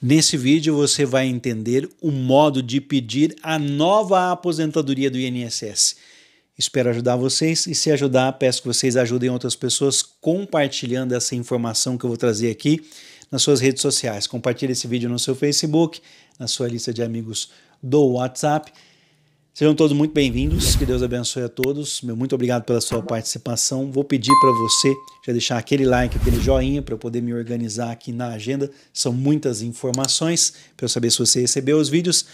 Nesse vídeo você vai entender o modo de pedir a nova aposentadoria do INSS. Espero ajudar vocês e se ajudar, peço que vocês ajudem outras pessoas compartilhando essa informação que eu vou trazer aqui nas suas redes sociais. Compartilhe esse vídeo no seu Facebook, na sua lista de amigos do WhatsApp Sejam todos muito bem-vindos, que Deus abençoe a todos. Meu muito obrigado pela sua participação. Vou pedir para você já deixar aquele like, aquele joinha para eu poder me organizar aqui na agenda. São muitas informações para eu saber se você recebeu os vídeos.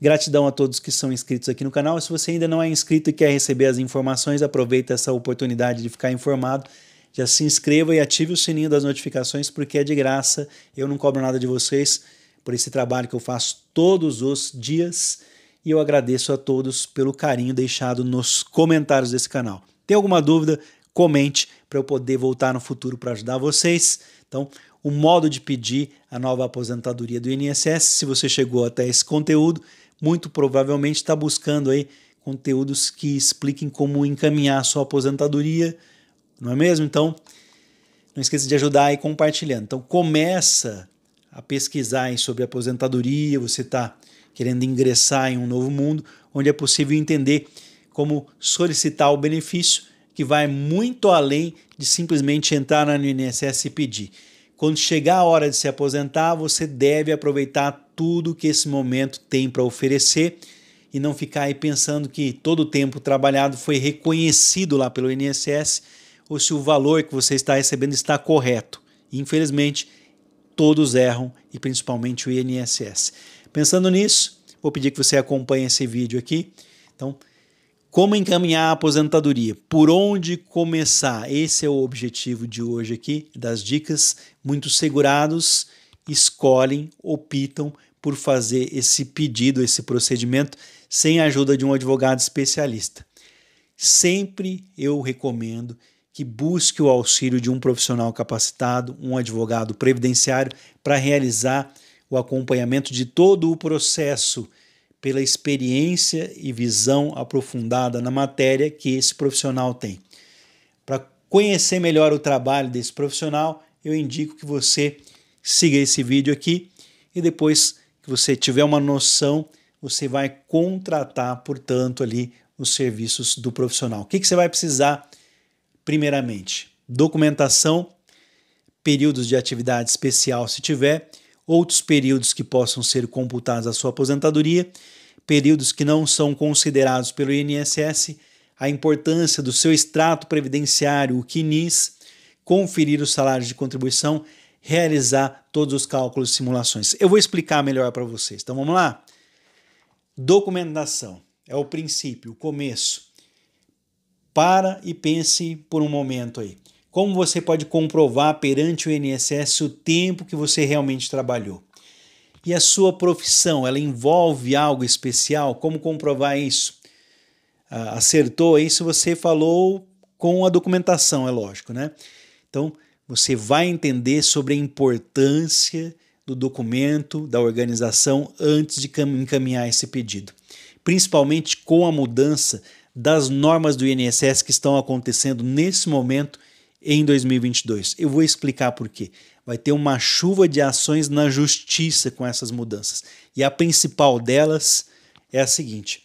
Gratidão a todos que são inscritos aqui no canal. Se você ainda não é inscrito e quer receber as informações, aproveita essa oportunidade de ficar informado. Já se inscreva e ative o sininho das notificações porque é de graça. Eu não cobro nada de vocês por esse trabalho que eu faço todos os dias e eu agradeço a todos pelo carinho deixado nos comentários desse canal. Tem alguma dúvida? Comente para eu poder voltar no futuro para ajudar vocês. Então, o modo de pedir a nova aposentadoria do INSS, se você chegou até esse conteúdo, muito provavelmente está buscando aí conteúdos que expliquem como encaminhar a sua aposentadoria, não é mesmo? Então, não esqueça de ajudar aí compartilhando. Então, começa a pesquisar sobre aposentadoria, você está querendo ingressar em um novo mundo, onde é possível entender como solicitar o benefício que vai muito além de simplesmente entrar no INSS e pedir. Quando chegar a hora de se aposentar, você deve aproveitar tudo que esse momento tem para oferecer e não ficar aí pensando que todo o tempo trabalhado foi reconhecido lá pelo INSS ou se o valor que você está recebendo está correto. Infelizmente, todos erram e principalmente o INSS. Pensando nisso, vou pedir que você acompanhe esse vídeo aqui. Então, como encaminhar a aposentadoria? Por onde começar? Esse é o objetivo de hoje aqui, das dicas. Muitos segurados escolhem, optam por fazer esse pedido, esse procedimento, sem a ajuda de um advogado especialista. Sempre eu recomendo que busque o auxílio de um profissional capacitado, um advogado previdenciário, para realizar o acompanhamento de todo o processo pela experiência e visão aprofundada na matéria que esse profissional tem. Para conhecer melhor o trabalho desse profissional, eu indico que você siga esse vídeo aqui e depois que você tiver uma noção, você vai contratar, portanto, ali os serviços do profissional. O que, que você vai precisar? Primeiramente, documentação, períodos de atividade especial, se tiver, outros períodos que possam ser computados à sua aposentadoria, períodos que não são considerados pelo INSS, a importância do seu extrato previdenciário, o CNIS, conferir os salários de contribuição, realizar todos os cálculos e simulações. Eu vou explicar melhor para vocês. Então vamos lá? Documentação é o princípio, o começo. Para e pense por um momento aí. Como você pode comprovar perante o INSS o tempo que você realmente trabalhou? E a sua profissão, ela envolve algo especial? Como comprovar isso? Acertou se você falou com a documentação, é lógico, né? Então, você vai entender sobre a importância do documento, da organização, antes de encaminhar esse pedido. Principalmente com a mudança das normas do INSS que estão acontecendo nesse momento em 2022. Eu vou explicar por quê. Vai ter uma chuva de ações na justiça com essas mudanças. E a principal delas é a seguinte: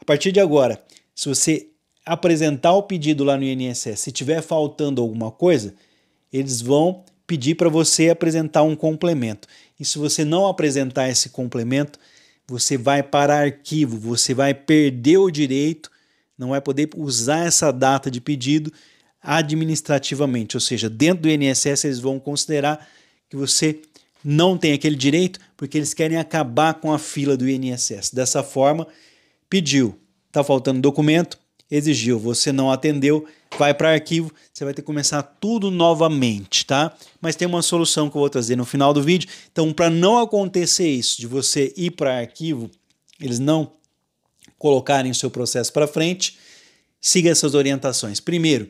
a partir de agora, se você apresentar o pedido lá no INSS, se tiver faltando alguma coisa, eles vão pedir para você apresentar um complemento. E se você não apresentar esse complemento, você vai para arquivo, você vai perder o direito, não vai poder usar essa data de pedido administrativamente, ou seja, dentro do INSS eles vão considerar que você não tem aquele direito porque eles querem acabar com a fila do INSS. Dessa forma, pediu, está faltando documento, exigiu, você não atendeu, vai para arquivo, você vai ter que começar tudo novamente, tá? Mas tem uma solução que eu vou trazer no final do vídeo. Então, para não acontecer isso, de você ir para arquivo, eles não colocarem o seu processo para frente, siga essas orientações. Primeiro,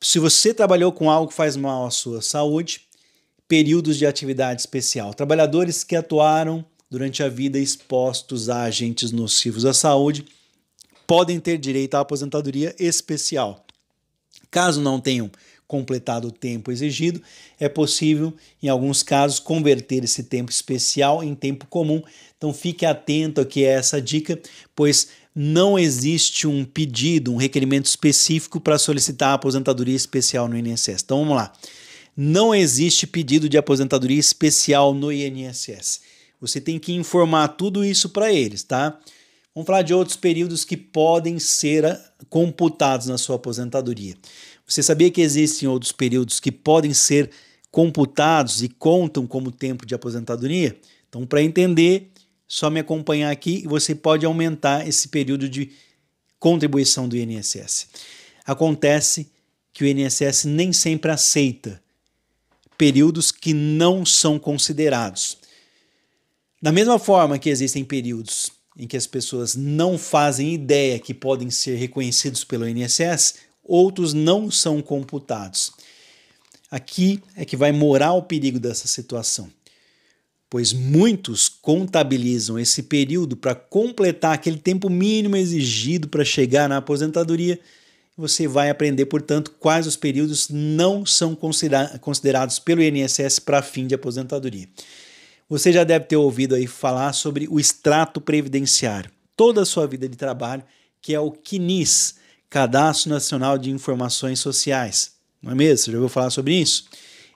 se você trabalhou com algo que faz mal à sua saúde, períodos de atividade especial. Trabalhadores que atuaram durante a vida expostos a agentes nocivos à saúde podem ter direito à aposentadoria especial. Caso não tenham completado o tempo exigido, é possível, em alguns casos, converter esse tempo especial em tempo comum. Então fique atento aqui a essa dica, pois não existe um pedido, um requerimento específico para solicitar a aposentadoria especial no INSS. Então vamos lá. Não existe pedido de aposentadoria especial no INSS. Você tem que informar tudo isso para eles, tá? Vamos falar de outros períodos que podem ser computados na sua aposentadoria. Você sabia que existem outros períodos que podem ser computados e contam como tempo de aposentadoria? Então, para entender, só me acompanhar aqui e você pode aumentar esse período de contribuição do INSS. Acontece que o INSS nem sempre aceita períodos que não são considerados. Da mesma forma que existem períodos em que as pessoas não fazem ideia que podem ser reconhecidos pelo INSS, outros não são computados. Aqui é que vai morar o perigo dessa situação, pois muitos contabilizam esse período para completar aquele tempo mínimo exigido para chegar na aposentadoria. Você vai aprender, portanto, quais os períodos não são considerados pelo INSS para fim de aposentadoria. Você já deve ter ouvido aí falar sobre o extrato previdenciário, toda a sua vida de trabalho, que é o CNIS, Cadastro Nacional de Informações Sociais. Não é mesmo? Você já ouviu falar sobre isso?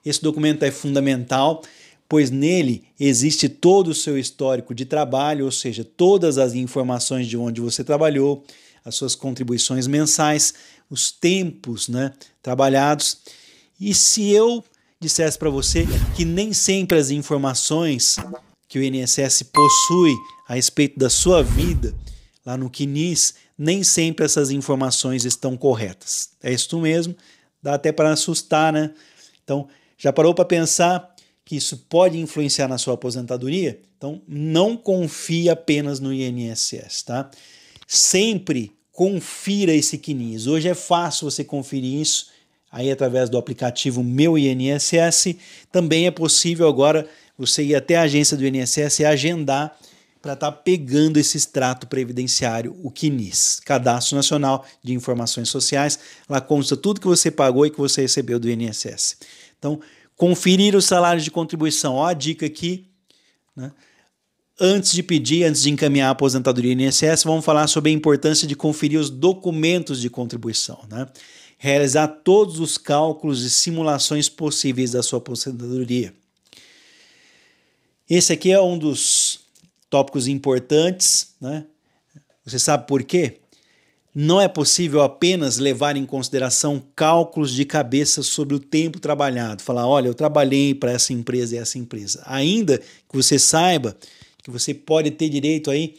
Esse documento é fundamental, pois nele existe todo o seu histórico de trabalho, ou seja, todas as informações de onde você trabalhou, as suas contribuições mensais, os tempos né, trabalhados. E se eu dissesse para você que nem sempre as informações que o INSS possui a respeito da sua vida, lá no CNIS, nem sempre essas informações estão corretas. É isso mesmo, dá até para assustar, né? Então, já parou para pensar que isso pode influenciar na sua aposentadoria? Então, não confie apenas no INSS, tá? Sempre confira esse CNIS. Hoje é fácil você conferir isso aí através do aplicativo Meu INSS. Também é possível agora você ir até a agência do INSS e agendar para estar tá pegando esse extrato previdenciário, o CNIS, Cadastro Nacional de Informações Sociais. Lá consta tudo que você pagou e que você recebeu do INSS. Então, conferir os salários de contribuição. Ó a dica aqui, né? Antes de pedir, antes de encaminhar a aposentadoria INSS, vamos falar sobre a importância de conferir os documentos de contribuição. Né? Realizar todos os cálculos e simulações possíveis da sua aposentadoria. Esse aqui é um dos tópicos importantes, né? Você sabe por quê? Não é possível apenas levar em consideração cálculos de cabeça sobre o tempo trabalhado. Falar, olha, eu trabalhei para essa empresa e essa empresa. Ainda que você saiba que você pode ter direito aí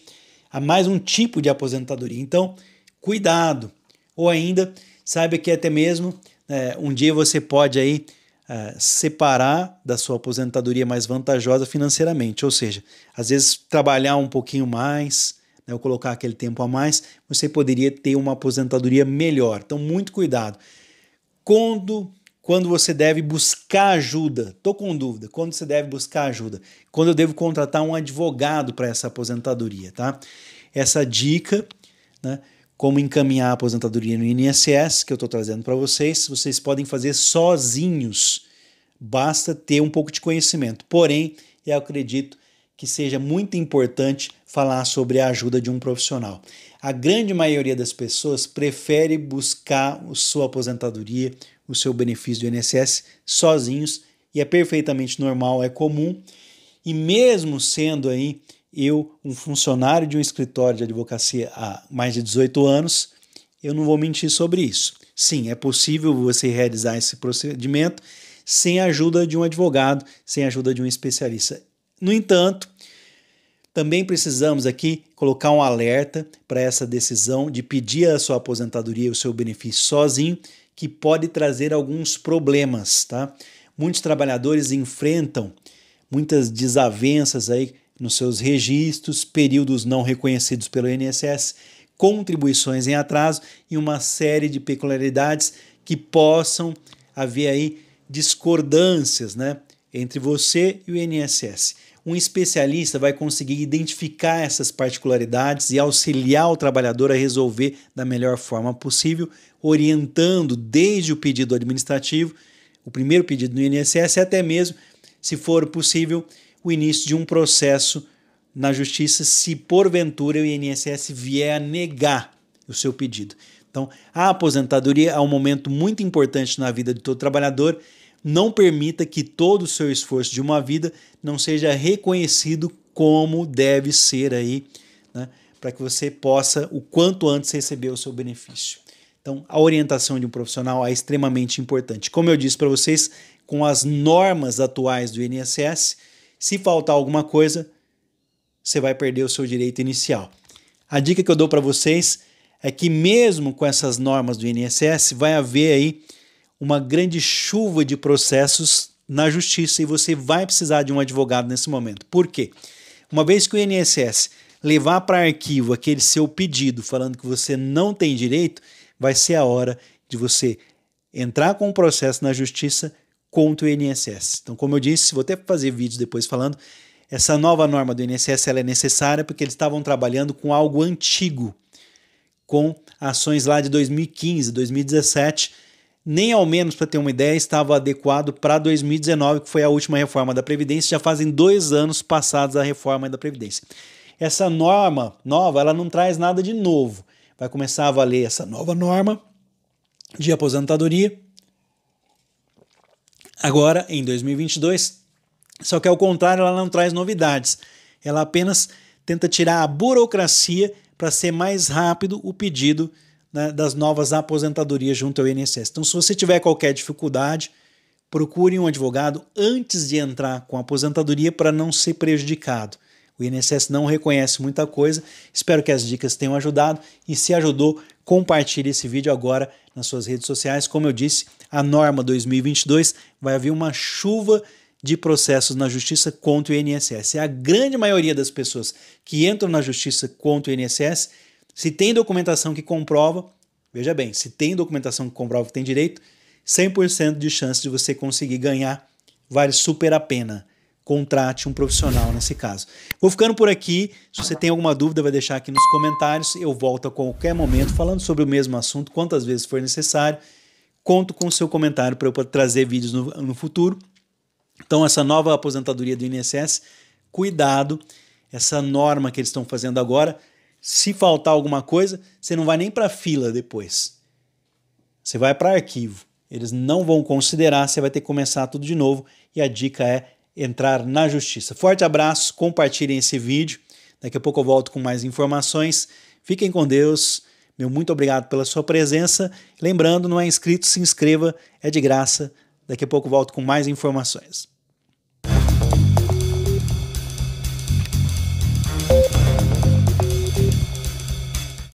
a mais um tipo de aposentadoria. Então, cuidado. Ou ainda, saiba que até mesmo é, um dia você pode aí uh, separar da sua aposentadoria mais vantajosa financeiramente. Ou seja, às vezes trabalhar um pouquinho mais, né, ou colocar aquele tempo a mais, você poderia ter uma aposentadoria melhor. Então, muito cuidado. Quando quando você deve buscar ajuda. Estou com dúvida. Quando você deve buscar ajuda? Quando eu devo contratar um advogado para essa aposentadoria, tá? Essa dica, né? Como encaminhar a aposentadoria no INSS, que eu estou trazendo para vocês, vocês podem fazer sozinhos. Basta ter um pouco de conhecimento. Porém, eu acredito que seja muito importante falar sobre a ajuda de um profissional. A grande maioria das pessoas prefere buscar a sua aposentadoria, o seu benefício do INSS sozinhos e é perfeitamente normal, é comum. E mesmo sendo aí eu, um funcionário de um escritório de advocacia há mais de 18 anos, eu não vou mentir sobre isso. Sim, é possível você realizar esse procedimento sem a ajuda de um advogado, sem a ajuda de um especialista. No entanto, também precisamos aqui colocar um alerta para essa decisão de pedir a sua aposentadoria, o seu benefício sozinho, que pode trazer alguns problemas, tá? Muitos trabalhadores enfrentam muitas desavenças aí nos seus registros, períodos não reconhecidos pelo INSS, contribuições em atraso e uma série de peculiaridades que possam haver aí discordâncias né, entre você e o INSS. Um especialista vai conseguir identificar essas particularidades e auxiliar o trabalhador a resolver da melhor forma possível, orientando desde o pedido administrativo, o primeiro pedido no INSS, até mesmo, se for possível, o início de um processo na justiça, se porventura o INSS vier a negar o seu pedido. Então, a aposentadoria é um momento muito importante na vida de todo trabalhador não permita que todo o seu esforço de uma vida não seja reconhecido como deve ser aí, né, para que você possa o quanto antes receber o seu benefício. Então, a orientação de um profissional é extremamente importante. Como eu disse para vocês, com as normas atuais do INSS, se faltar alguma coisa, você vai perder o seu direito inicial. A dica que eu dou para vocês é que mesmo com essas normas do INSS, vai haver aí uma grande chuva de processos na justiça e você vai precisar de um advogado nesse momento. Por quê? Uma vez que o INSS levar para arquivo aquele seu pedido falando que você não tem direito, vai ser a hora de você entrar com um processo na justiça contra o INSS. Então, como eu disse, vou até fazer vídeos depois falando, essa nova norma do INSS ela é necessária porque eles estavam trabalhando com algo antigo, com ações lá de 2015, 2017, nem ao menos, para ter uma ideia, estava adequado para 2019, que foi a última reforma da Previdência. Já fazem dois anos passados a reforma da Previdência. Essa norma nova, ela não traz nada de novo. Vai começar a valer essa nova norma de aposentadoria agora em 2022. Só que ao contrário, ela não traz novidades. Ela apenas tenta tirar a burocracia para ser mais rápido o pedido né, das novas aposentadorias junto ao INSS. Então, se você tiver qualquer dificuldade, procure um advogado antes de entrar com a aposentadoria para não ser prejudicado. O INSS não reconhece muita coisa. Espero que as dicas tenham ajudado e se ajudou, compartilhe esse vídeo agora nas suas redes sociais. Como eu disse, a norma 2022 vai haver uma chuva de processos na justiça contra o INSS. A grande maioria das pessoas que entram na justiça contra o INSS se tem documentação que comprova, veja bem, se tem documentação que comprova que tem direito, 100% de chance de você conseguir ganhar, vale super a pena. Contrate um profissional nesse caso. Vou ficando por aqui. Se você tem alguma dúvida, vai deixar aqui nos comentários. Eu volto a qualquer momento falando sobre o mesmo assunto, quantas vezes for necessário. Conto com o seu comentário para eu trazer vídeos no, no futuro. Então, essa nova aposentadoria do INSS, cuidado, essa norma que eles estão fazendo agora se faltar alguma coisa, você não vai nem para fila depois. Você vai para arquivo. Eles não vão considerar, você vai ter que começar tudo de novo. E a dica é entrar na justiça. Forte abraço, compartilhem esse vídeo. Daqui a pouco eu volto com mais informações. Fiquem com Deus. Meu muito obrigado pela sua presença. Lembrando, não é inscrito, se inscreva, é de graça. Daqui a pouco eu volto com mais informações.